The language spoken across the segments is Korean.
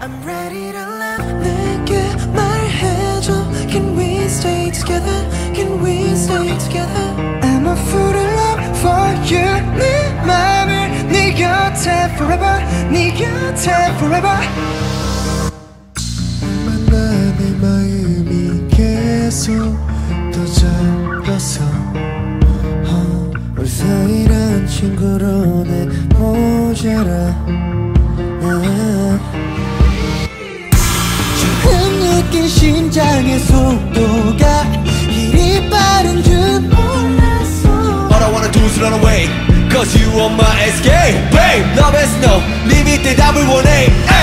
I'm ready to love 내게 말해줘 Can we stay together Can we stay together I'm a fool in love for you 네 맘을 네 곁에 forever 네 곁에 forever 만나 내 마음이 계속 더 잡았어 심장의 속도가 이리 빠른 줄 몰랐어 All I wanna do is run away Cause you are my escape Babe, love has no limit 대답을 원해 ay.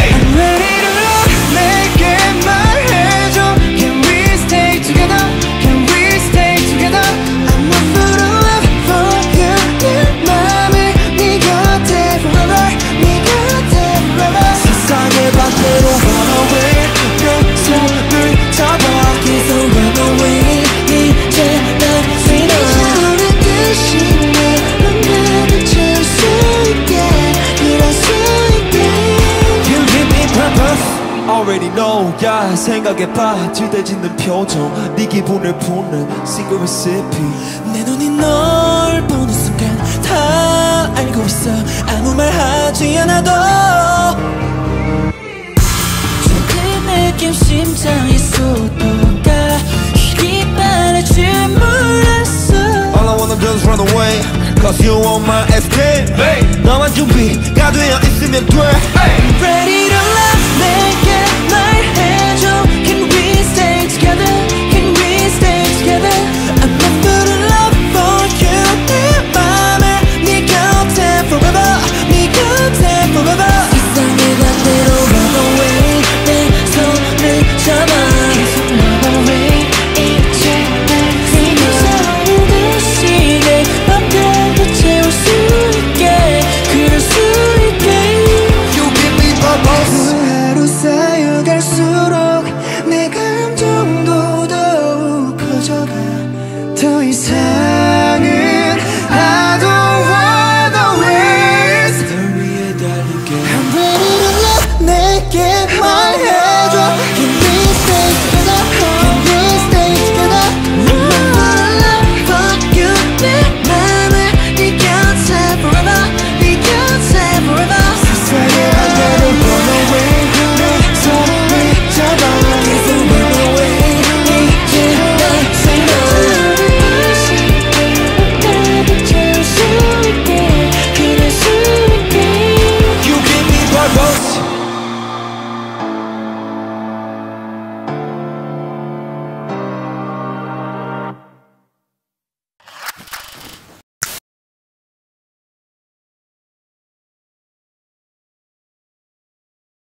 Already know 야 생각에 빠질 짓는 표정 네 기분을 푸는 single recipe 내 눈이 널 보는 순간 다 알고 있어 아무 말 하지 않아도 그 느낌 심장의 속도가 이리 빠를 줄 몰랐어 All I wanna do is run away Cause you are my escape Babe, 너만 준비가 되어 있으면 돼 내게